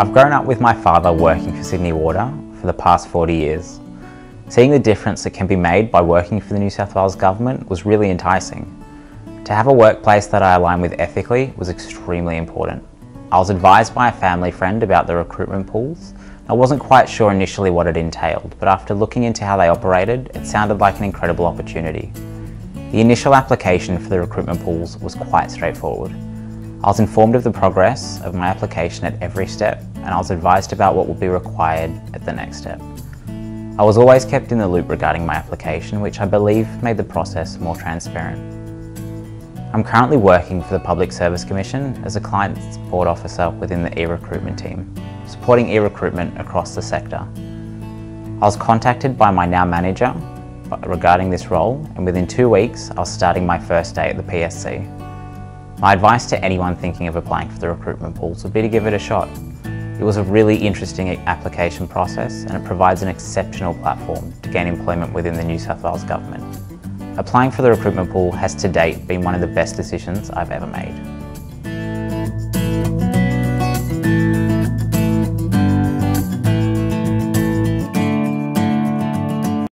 I've grown up with my father working for Sydney Water for the past 40 years. Seeing the difference that can be made by working for the New South Wales Government was really enticing. To have a workplace that I align with ethically was extremely important. I was advised by a family friend about the recruitment pools. I wasn't quite sure initially what it entailed, but after looking into how they operated, it sounded like an incredible opportunity. The initial application for the recruitment pools was quite straightforward. I was informed of the progress of my application at every step and I was advised about what would be required at the next step. I was always kept in the loop regarding my application, which I believe made the process more transparent. I'm currently working for the Public Service Commission as a client support officer within the e-recruitment team, supporting e-recruitment across the sector. I was contacted by my now manager regarding this role and within two weeks I was starting my first day at the PSC. My advice to anyone thinking of applying for the recruitment pools would be to give it a shot. It was a really interesting application process and it provides an exceptional platform to gain employment within the New South Wales Government. Applying for the recruitment pool has to date been one of the best decisions I've ever made.